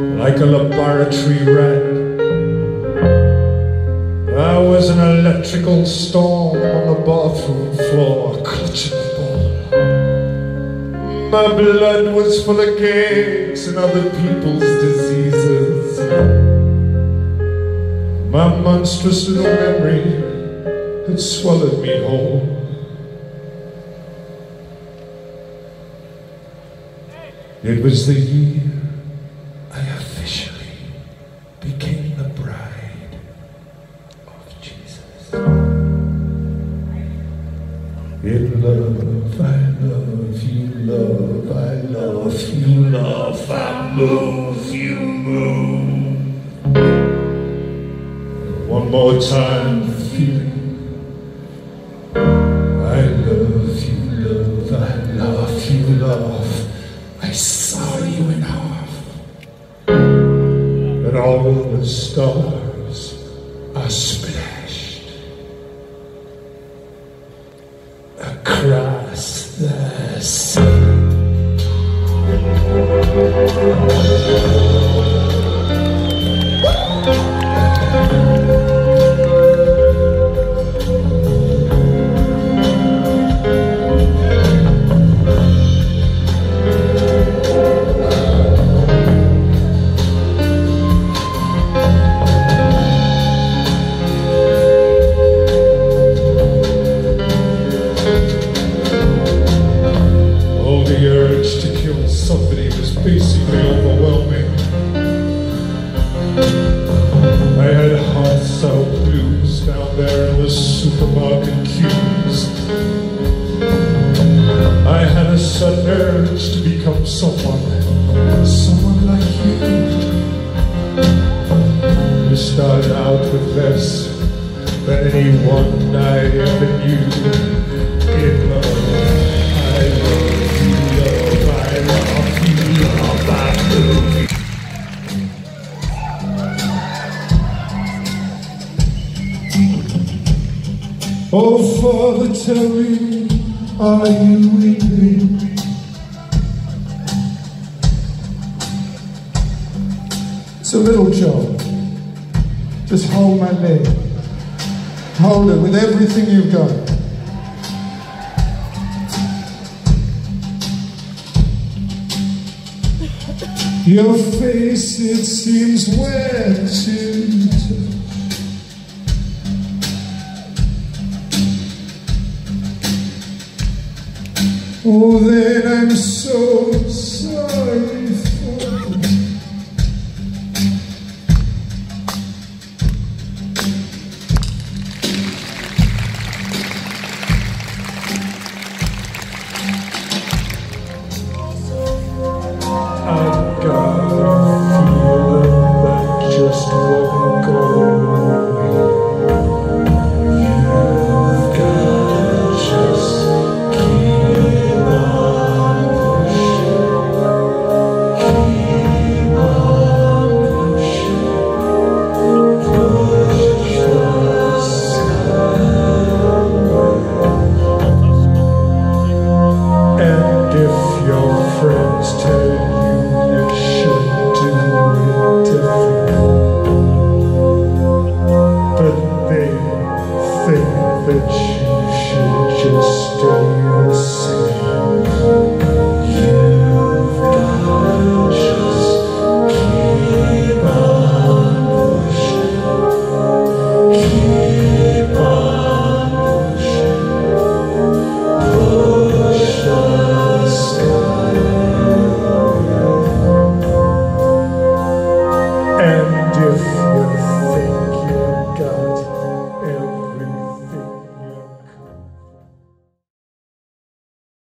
like a laboratory rat. I was an electrical storm on the bathroom floor, clutching the ball. My blood was full of gangs and other people's diseases. My monstrous little memory had swallowed me whole. It was the year In love, I love you, love, I love you, love, I move, you move. One more time, feeling. I love you, love, I love you, love. I saw you in half. And all the stars are splashed basically overwhelming. I had hot sour blues down there in the supermarket queues. I had a sudden urge to become someone, someone like you. You started out with less than anyone I ever knew. Oh, Father, tell me, are you weeping? It's a little job. Just hold my leg. Hold it with everything you've got. Your face, it seems wet Oh, then I'm so sorry but you should just stay